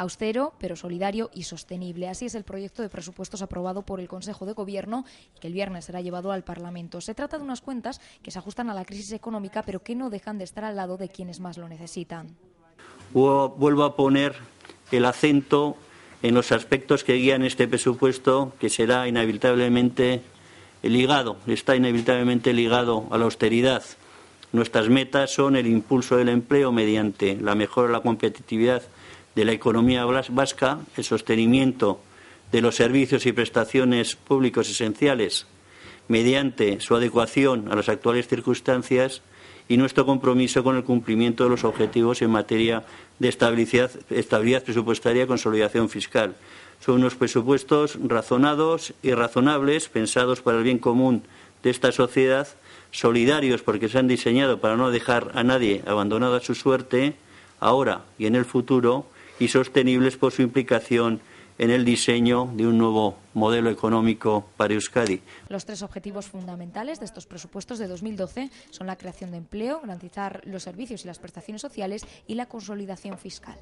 austero, pero solidario y sostenible. Así es el proyecto de presupuestos aprobado por el Consejo de Gobierno y que el viernes será llevado al Parlamento. Se trata de unas cuentas que se ajustan a la crisis económica, pero que no dejan de estar al lado de quienes más lo necesitan. Vuelvo a poner el acento en los aspectos que guían este presupuesto, que será inevitablemente ligado, está inevitablemente ligado a la austeridad. Nuestras metas son el impulso del empleo mediante la mejora de la competitividad de la economía vasca, el sostenimiento de los servicios y prestaciones públicos esenciales mediante su adecuación a las actuales circunstancias y nuestro compromiso con el cumplimiento de los objetivos en materia de estabilidad, presupuestaria y consolidación fiscal. Son unos presupuestos razonados y razonables, pensados para el bien común de esta sociedad, solidarios porque se han diseñado para no dejar a nadie abandonado a su suerte, ahora y en el futuro, y sostenibles por su implicación en el diseño de un nuevo modelo económico para Euskadi. Los tres objetivos fundamentales de estos presupuestos de 2012 son la creación de empleo, garantizar los servicios y las prestaciones sociales y la consolidación fiscal.